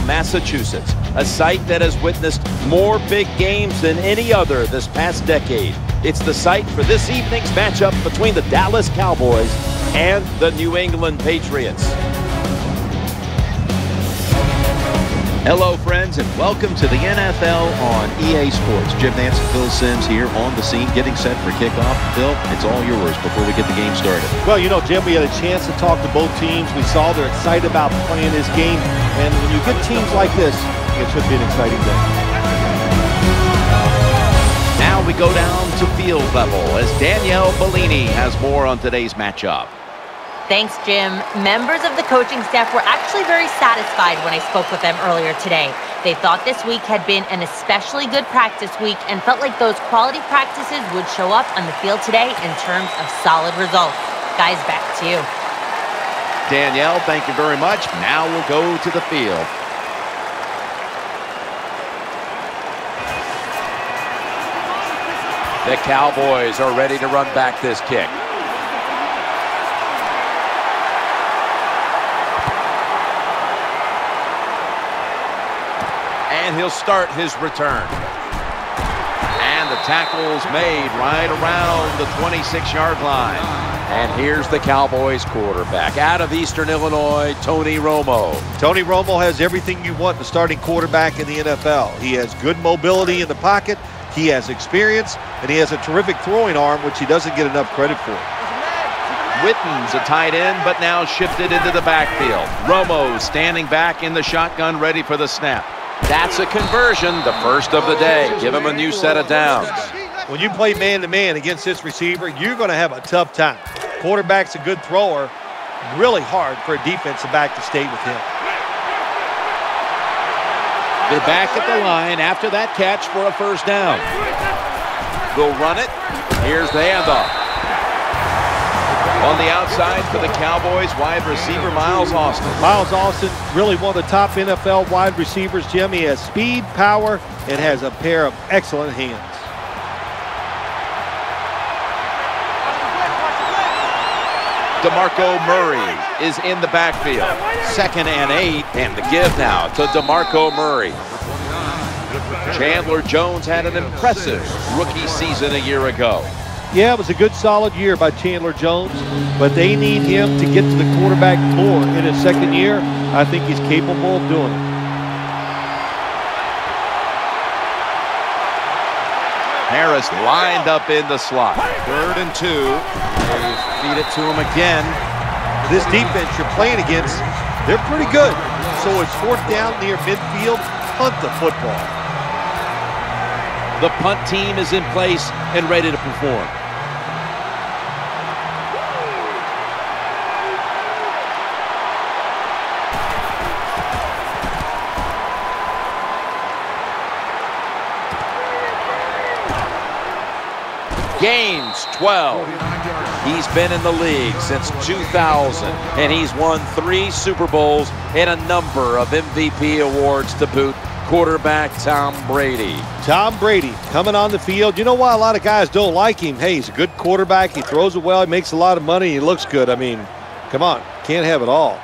Massachusetts, a site that has witnessed more big games than any other this past decade. It's the site for this evening's matchup between the Dallas Cowboys and the New England Patriots. Hello, friends, and welcome to the NFL on EA Sports. Jim Nantz and Phil Simms here on the scene, getting set for kickoff. Phil, it's all yours before we get the game started. Well, you know, Jim, we had a chance to talk to both teams. We saw they're excited about playing this game, and when you get teams like this, it should be an exciting day. Now we go down to field level as Danielle Bellini has more on today's matchup. Thanks, Jim. Members of the coaching staff were actually very satisfied when I spoke with them earlier today. They thought this week had been an especially good practice week and felt like those quality practices would show up on the field today in terms of solid results. Guys, back to you. Danielle, thank you very much. Now we'll go to the field. The Cowboys are ready to run back this kick. And he'll start his return. And the tackle's made right around the 26-yard line. And here's the Cowboys quarterback out of Eastern Illinois, Tony Romo. Tony Romo has everything you want in a starting quarterback in the NFL. He has good mobility in the pocket, he has experience, and he has a terrific throwing arm, which he doesn't get enough credit for. Witten's a tight end, but now shifted into the backfield. Romo standing back in the shotgun, ready for the snap. That's a conversion, the first of the day. Give him a new set of downs. When you play man-to-man -man against this receiver, you're going to have a tough time. Quarterback's a good thrower. Really hard for a defensive back to stay with him. They're back at the line after that catch for a first down. They'll run it. Here's the handoff. On the outside for the Cowboys, wide receiver Miles Austin. Miles Austin, really one of the top NFL wide receivers, Jim. He has speed, power, and has a pair of excellent hands. DeMarco Murray is in the backfield. Second and eight, and the give now to DeMarco Murray. Chandler Jones had an impressive rookie season a year ago. Yeah, it was a good solid year by Chandler Jones, but they need him to get to the quarterback more in his second year. I think he's capable of doing it. Harris lined up in the slot. Third and two. They feed it to him again. This defense you're playing against, they're pretty good. So it's fourth down near midfield, punt the football. The punt team is in place and ready to perform. Games, 12. He's been in the league since 2000, and he's won three Super Bowls and a number of MVP awards to boot. Quarterback Tom Brady. Tom Brady coming on the field. You know why a lot of guys don't like him? Hey, he's a good quarterback. He throws it well. He makes a lot of money. He looks good. I mean, come on. Can't have it all.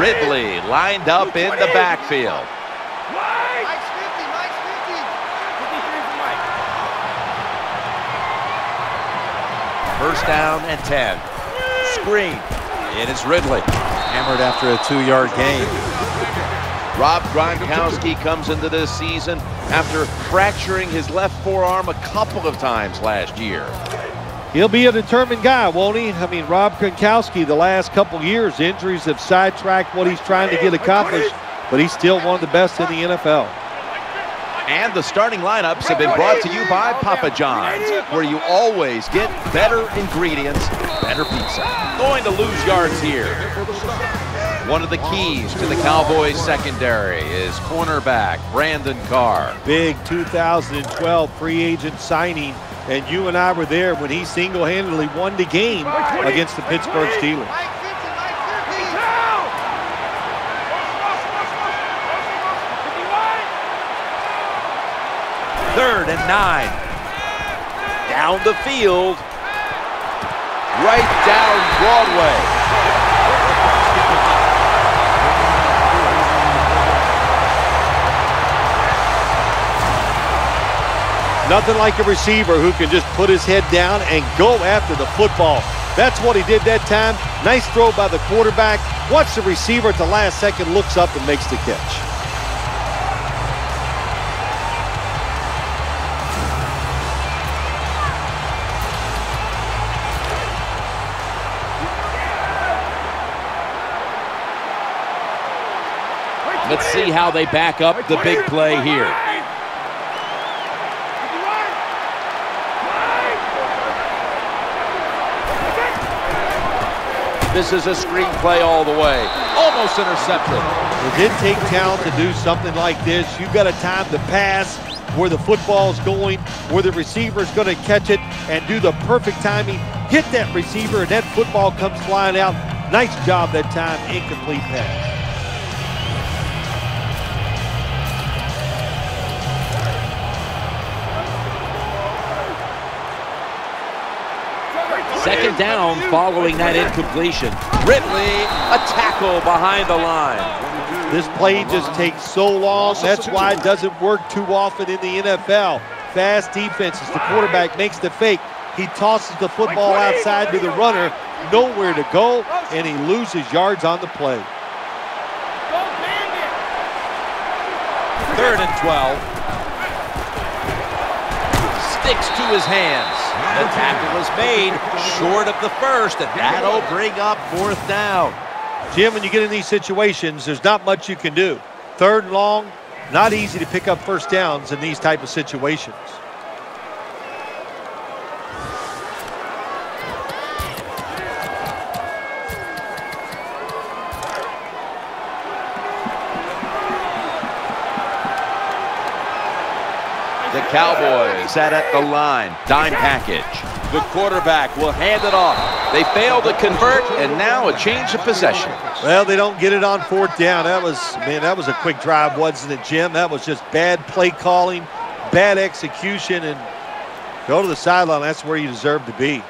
Ridley lined up in the backfield. First down and 10. Screen. It is Ridley. Hammered after a two-yard gain. Rob Gronkowski comes into this season after fracturing his left forearm a couple of times last year. He'll be a determined guy, won't he? I mean, Rob Gronkowski, the last couple years, injuries have sidetracked what he's trying to get accomplished, but he's still one of the best in the NFL. And the starting lineups have been brought to you by Papa John's, where you always get better ingredients, better pizza. Going to lose yards here. One of the keys to the Cowboys secondary is cornerback Brandon Carr. Big 2012 free agent signing, and you and I were there when he single-handedly won the game against the Pittsburgh Steelers. and nine. Down the field, right down Broadway. Nothing like a receiver who can just put his head down and go after the football. That's what he did that time. Nice throw by the quarterback. Watch the receiver at the last second, looks up and makes the catch. Let's see how they back up the big play here. This is a screen play all the way. Almost intercepted. It did take talent to do something like this. You've got to time the pass where the football's going, where the receiver's going to catch it and do the perfect timing. Hit that receiver and that football comes flying out. Nice job that time, incomplete pass. Down following that incompletion. Ridley, a tackle behind the line. This play just takes so long. That's why it doesn't work too often in the NFL. Fast defenses. The quarterback makes the fake. He tosses the football outside to the runner. Nowhere to go, and he loses yards on the play. Third and 12. Sticks to his hands. The tackle was made short of the first, and that'll bring up fourth down. Jim, when you get in these situations, there's not much you can do. Third and long, not easy to pick up first downs in these type of situations. The Cowboys set at the line. Dime package. The quarterback will hand it off. They fail to convert, and now a change of possession. Well, they don't get it on fourth down. That was, man, that was a quick drive, wasn't it, Jim? That was just bad play calling, bad execution, and go to the sideline. That's where you deserve to be.